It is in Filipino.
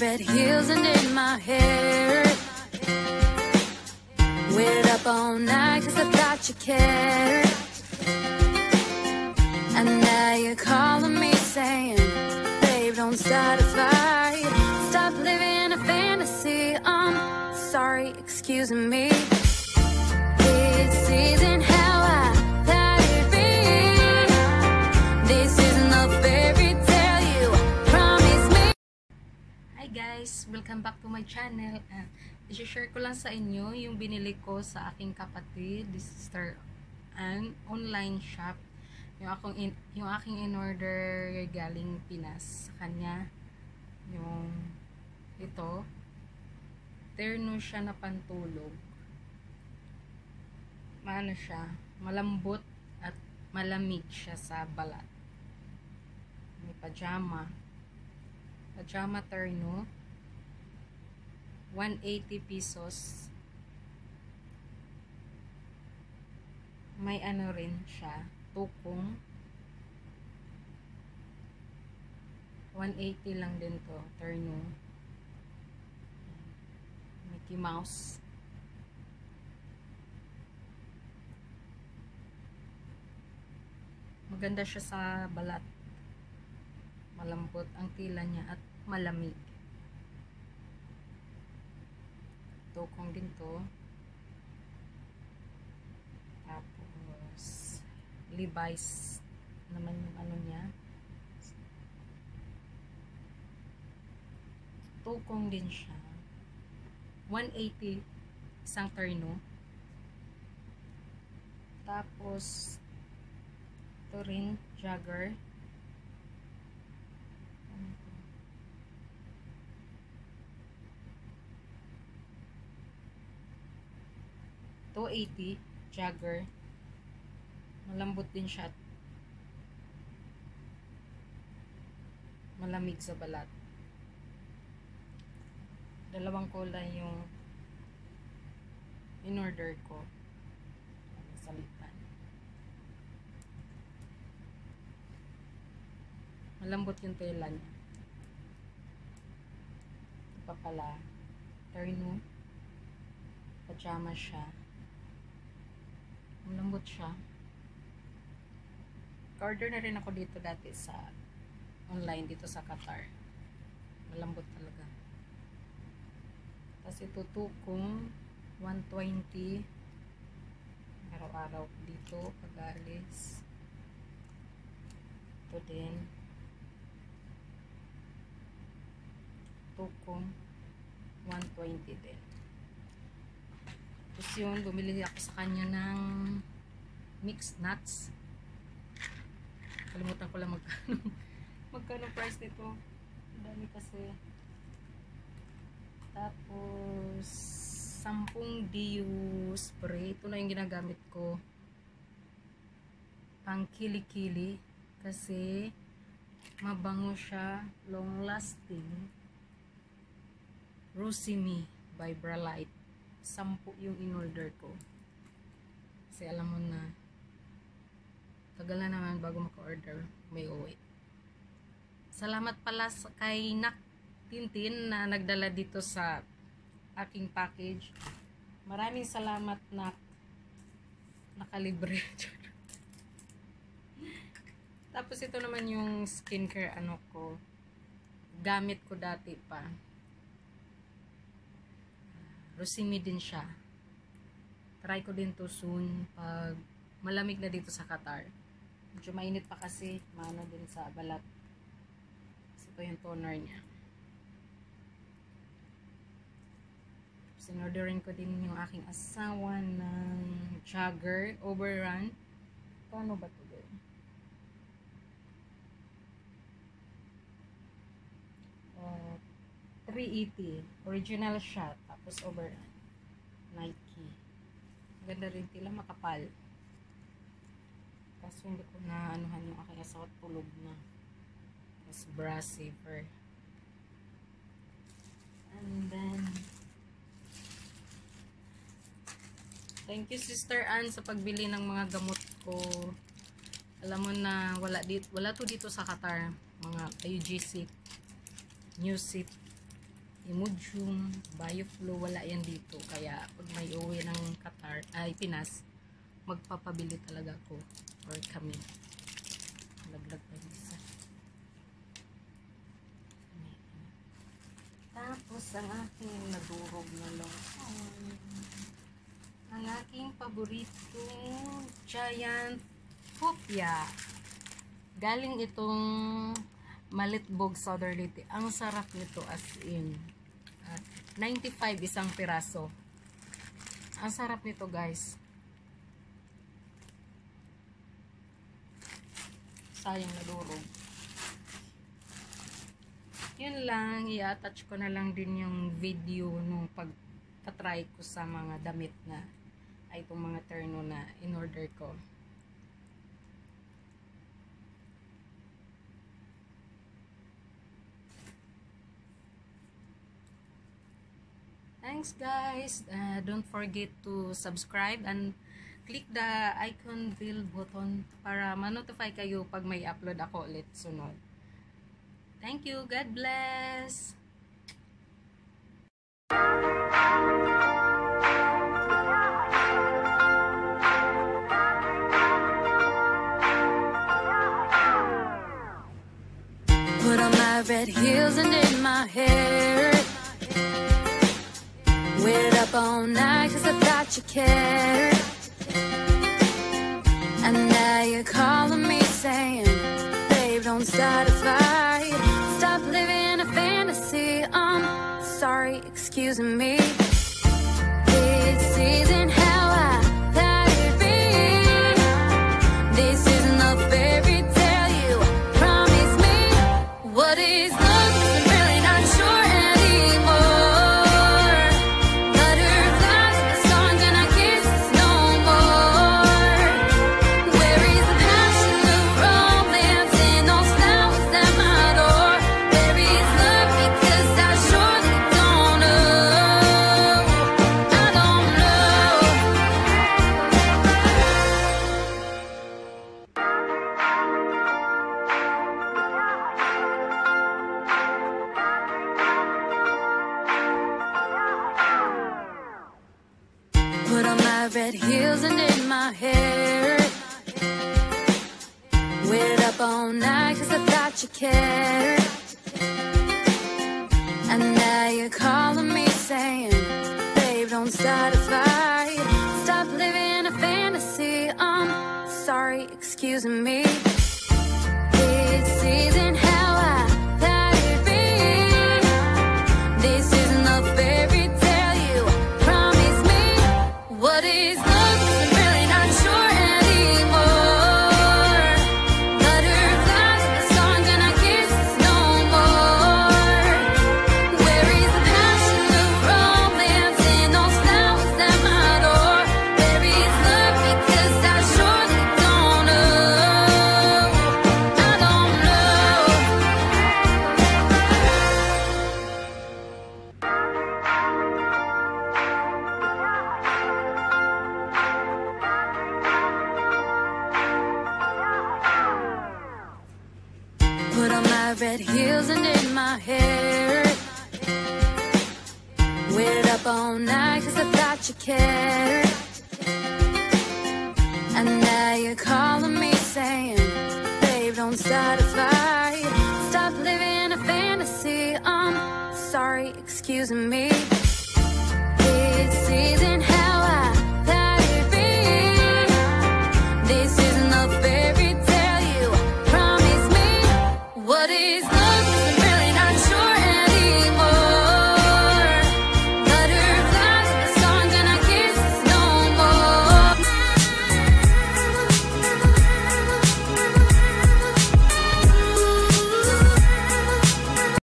red heels and I thought you cared. And now you're calling me saying, Babe, don't a fight. Stop living a fantasy. I'm sorry, excuse me. This isn't the fairy tale you me. Guys! Welcome back to my channel. Uh, I-share ko lang sa inyo yung binili ko sa aking kapatid, this sister an online shop. Yung, akong in, yung aking in-order galing Pinas sa kanya. Yung ito. Terno siya na pantulog. Maano siya? Malambot at malamig siya sa balat. May pajama pajama terno 180 pesos. May ano rin siya tukong. 180 lang din to terno Mickey Mouse. Maganda siya sa balat. Malambot ang tila niya at malamig. Tukong din to. Tapos, Levi's naman yung ano niya. Tukong din siya. 180 isang terno. Tapos, ito rin, jogger. 280 jogger malambot din siya. Malamig sa balat. Dalawang kulay yung in order ko salitan. Malambot yung tela niya. Ito pa pala. Terno pajama siya Malambot siya. Order na rin ako dito dati sa online dito sa Qatar. Malambot talaga. Tapos ito tukong 120 araw-araw dito pag-alis. Ito din. Tukong 120 din. Tapos yun, bumili ako sa kanya ng mixed nuts. Kalimutan ko lang magkano. magkano price nito. Dami kasi. Tapos, 10 DU spray. Ito na yung ginagamit ko. Pang kili-kili. Kasi, mabango siya. Long lasting. Rosy Me by Bralite sampu yung in-order ko. Kasi alam mo na, tagal na naman bago maka-order, may uwi. Salamat pala kay Nak Tintin na nagdala dito sa aking package. Maraming salamat Nak. Nakalibre. Tapos ito naman yung skincare ano ko. Gamit ko dati pa. Rosimi din siya. Try ko din to soon pag malamig na dito sa Qatar. Medyo mainit pa kasi, maano din sa balat. Kasi ito yung toner niya. Sinorderin ko din yung aking asawa ng jogger overrun. Paano ba ito? Uh, 380 original shot tapos over Nike Ganda rin tila makapal. Kaso hindi ko na anuhan yung aking asawa tulog na. Mas bra saver. And then, thank you Sister Ann sa pagbili ng mga gamot ko. Alam mo na wala dito, wala to dito sa Qatar. Mga UGC, Newsip, Imodium, Bioflow, wala yan dito. Kaya pag may uwi ng Qatar, ay Pinas, magpapabili talaga ako or kami. Laglag pa yung isa. Tapos ang aking nadurog na lotion. Ang aking paborito, Giant Popia. Galing itong Malitbog Southerly Tea. Ang sarap nito as in. At 95 isang piraso. Ang sarap nito guys. Sayang nadurog. Yun lang. I-attach ko na lang din yung video nung pagtatry ko sa mga damit na ay itong mga terno na in-order ko. Thanks guys. Uh, don't forget to subscribe and click the icon bell button para ma-notify kayo pag may upload ako ulit sunod. Thank you. God bless. Put on my red heels and did my hair. Waited up all night cause I thought you cared. Don't fight. Stop living a fantasy. I'm sorry, excuse me. My hair. Waited up all night cause I thought you cared. And now you're calling me saying, Babe, don't start a fight. Stop living a fantasy. I'm sorry, excuse me. Red heels and did my hair. Waited up all night cause I thought you cared. And now you're calling me saying, Babe, don't start a fight. Stop living a fantasy. I'm sorry, excuse me.